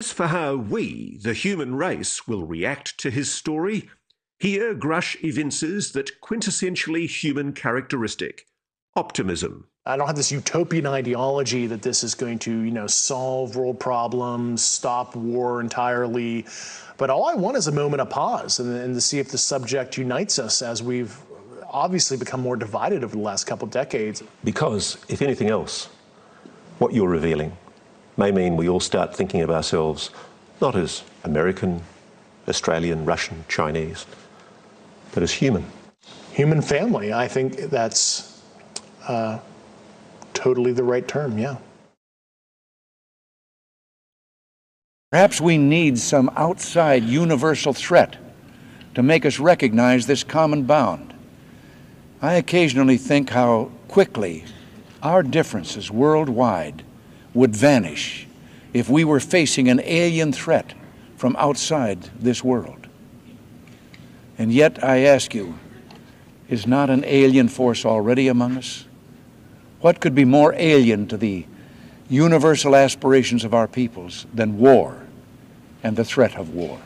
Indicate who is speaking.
Speaker 1: As for how we, the human race, will react to his story, here Grusch evinces that quintessentially human characteristic optimism.
Speaker 2: I don't have this utopian ideology that this is going to, you know, solve world problems, stop war entirely. But all I want is a moment of pause and, and to see if the subject unites us as we've obviously become more divided over the last couple of decades.
Speaker 3: Because, if anything else, what you're revealing may mean we all start thinking of ourselves not as American, Australian, Russian, Chinese, but as human.
Speaker 2: Human family, I think that's uh, totally the right term, yeah.
Speaker 4: Perhaps we need some outside universal threat to make us recognize this common bound. I occasionally think how quickly our differences worldwide would vanish if we were facing an alien threat from outside this world. And yet, I ask you, is not an alien force already among us? What could be more alien to the universal aspirations of our peoples than war and the threat of war?